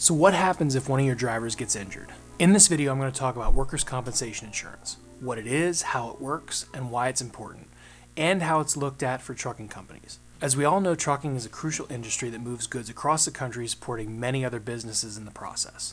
So what happens if one of your drivers gets injured? In this video, I'm going to talk about workers' compensation insurance, what it is, how it works, and why it's important, and how it's looked at for trucking companies. As we all know, trucking is a crucial industry that moves goods across the country, supporting many other businesses in the process.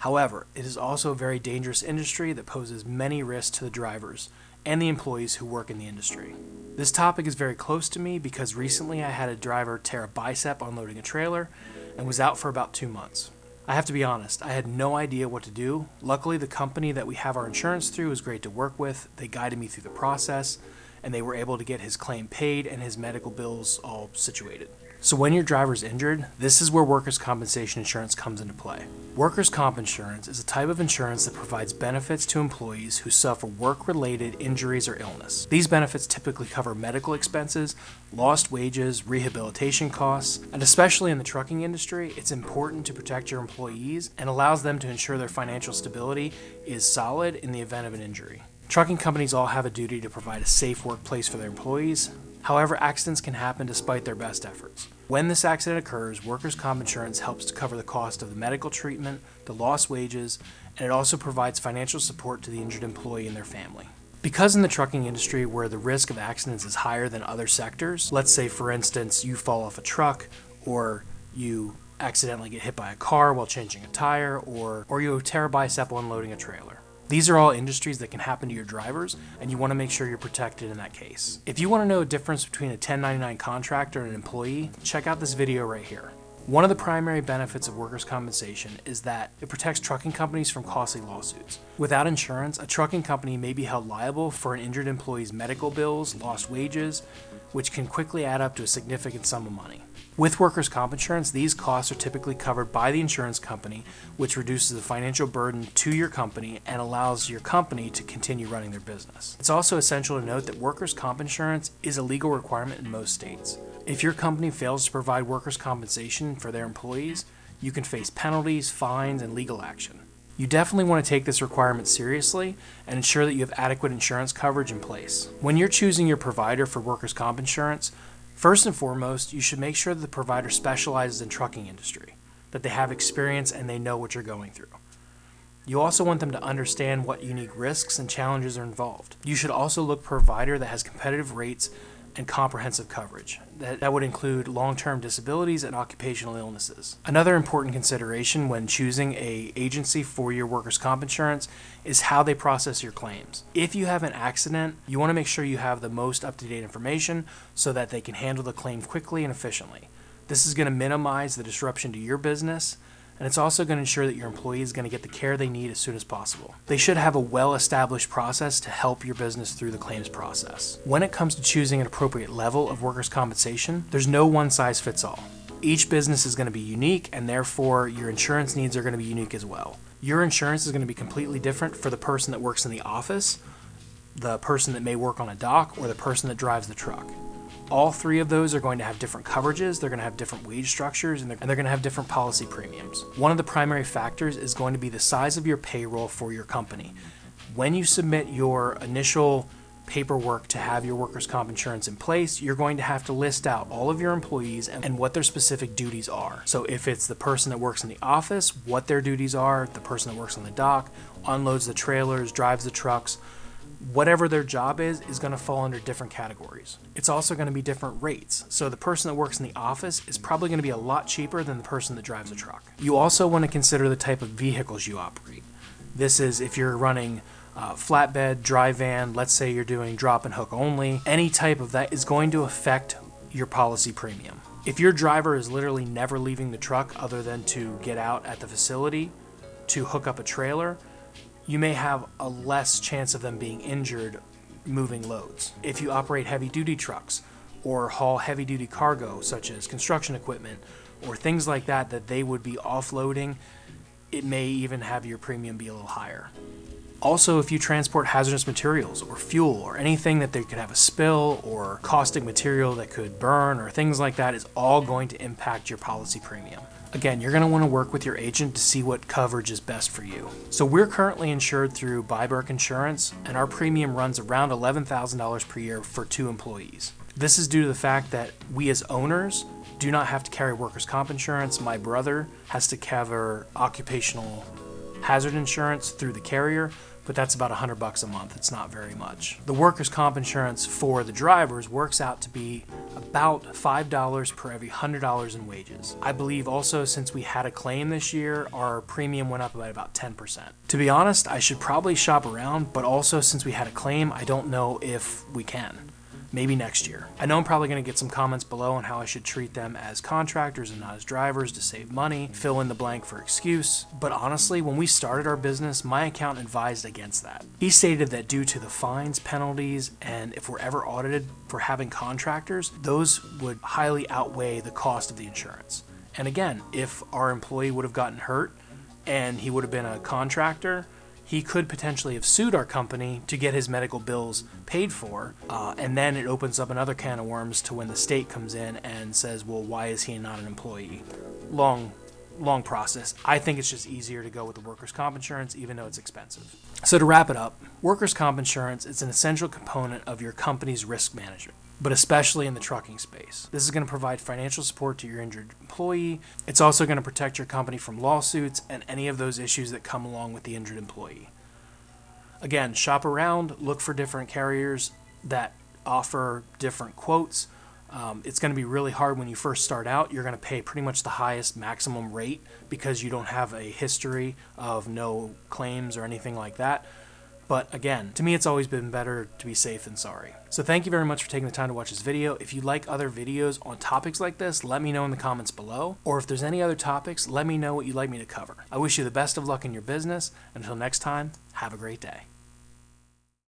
However, it is also a very dangerous industry that poses many risks to the drivers and the employees who work in the industry. This topic is very close to me because recently I had a driver tear a bicep unloading a trailer and was out for about two months. I have to be honest, I had no idea what to do. Luckily, the company that we have our insurance through is great to work with. They guided me through the process, and they were able to get his claim paid and his medical bills all situated. So, when your driver's injured, this is where workers' compensation insurance comes into play. Workers' comp insurance is a type of insurance that provides benefits to employees who suffer work related injuries or illness. These benefits typically cover medical expenses, lost wages, rehabilitation costs, and especially in the trucking industry, it's important to protect your employees and allows them to ensure their financial stability is solid in the event of an injury. Trucking companies all have a duty to provide a safe workplace for their employees. However, accidents can happen despite their best efforts. When this accident occurs, workers' comp insurance helps to cover the cost of the medical treatment, the lost wages, and it also provides financial support to the injured employee and their family. Because in the trucking industry, where the risk of accidents is higher than other sectors, let's say for instance you fall off a truck or you accidentally get hit by a car while changing a tire or, or you tear a bicep unloading a trailer. These are all industries that can happen to your drivers, and you want to make sure you're protected in that case. If you want to know a difference between a 1099 contractor and an employee, check out this video right here. One of the primary benefits of workers' compensation is that it protects trucking companies from costly lawsuits. Without insurance, a trucking company may be held liable for an injured employee's medical bills, lost wages, which can quickly add up to a significant sum of money. With workers' comp insurance, these costs are typically covered by the insurance company, which reduces the financial burden to your company and allows your company to continue running their business. It's also essential to note that workers' comp insurance is a legal requirement in most states. If your company fails to provide workers' compensation for their employees, you can face penalties, fines, and legal action. You definitely want to take this requirement seriously and ensure that you have adequate insurance coverage in place. When you're choosing your provider for workers' comp insurance, First and foremost, you should make sure that the provider specializes in trucking industry, that they have experience and they know what you're going through. You also want them to understand what unique risks and challenges are involved. You should also look provider that has competitive rates and comprehensive coverage. That, that would include long term disabilities and occupational illnesses. Another important consideration when choosing a agency for your workers' comp insurance is how they process your claims. If you have an accident, you want to make sure you have the most up to date information so that they can handle the claim quickly and efficiently. This is going to minimize the disruption to your business and it's also going to ensure that your employee is going to get the care they need as soon as possible. They should have a well established process to help your business through the claims process. When it comes to choosing an appropriate level of workers' compensation, there's no one size fits all. Each business is going to be unique, and therefore your insurance needs are going to be unique as well. Your insurance is going to be completely different for the person that works in the office, the person that may work on a dock, or the person that drives the truck. All three of those are going to have different coverages, they're going to have different wage structures, and they're, and they're going to have different policy premiums. One of the primary factors is going to be the size of your payroll for your company. When you submit your initial paperwork to have your workers' comp insurance in place, you're going to have to list out all of your employees and, and, what their specific duties are. So, if it's the person that works in the office, what their duties are, the person that works on the dock, unloads the trailers, drives the trucks, whatever their job is is going to fall under different categories. It's also going to be different rates. So the person that works in the office is probably going to be a lot cheaper than the person that drives a truck. You also want to consider the type of vehicles you operate. This is if you're running uh, flatbed, dry van, let's say you're doing drop and hook only, any type of that is going to affect your policy premium. If your driver is literally never leaving the truck other than to get out at the facility to hook up a trailer, you may have a less chance of them being injured moving loads. If you operate heavy duty trucks or haul heavy duty cargo, such as construction equipment or things like that, that they would be offloading, it may even have your premium be a little higher. Also, if you transport hazardous materials or fuel or anything that they could have a spill or caustic material that could burn or things like that is all going to impact your policy premium. Again, you're going to want to work with your agent to see what coverage is best for you. So we're currently insured through biBERK Insurance, and our premium runs around $11,000 per year for two employees. This is due to the fact that we as owners do not have to carry workers' comp insurance. My brother has to cover occupational hazard insurance through the carrier, but that's about 100 bucks a month. It's not very much. The workers' comp insurance for the drivers works out to be about $5 per every $100 in wages. I believe also since we had a claim this year, our premium went up by about 10%. To be honest, I should probably shop around, but also since we had a claim, I don't know if we can maybe next year. I know I'm probably going to get some comments below on how I should treat them as contractors and not as drivers to save money, fill in the blank for excuse, but honestly, when we started our business, my accountant advised against that. He stated that due to the fines, penalties, and if we're ever audited for having contractors, those would highly outweigh the cost of the insurance. And again, if our employee would have gotten hurt and he would have been a contractor, he could potentially have sued our company to get his medical bills paid for. Uh, and then it opens up another can of worms to when the state comes in and says, well, why is he not an employee? Long, long process. I think it's just easier to go with the workers' comp insurance, even though it's expensive. So to wrap it up, workers' comp insurance is an essential component of your company's risk management but especially in the trucking space. This is going to provide financial support to your injured employee. It's also going to protect your company from lawsuits and any of those issues that come along with the injured employee. Again, shop around, look for different carriers that offer different quotes. Um, it's going to be really hard when you first start out. You're going to pay pretty much the highest maximum rate because you don't have a history of no claims or anything like that. But again, to me, it's always been better to be safe than sorry. So thank you very much for taking the time to watch this video. If you like other videos on topics like this, let me know in the comments below. Or if there's any other topics, let me know what you'd like me to cover. I wish you the best of luck in your business. Until next time, have a great day.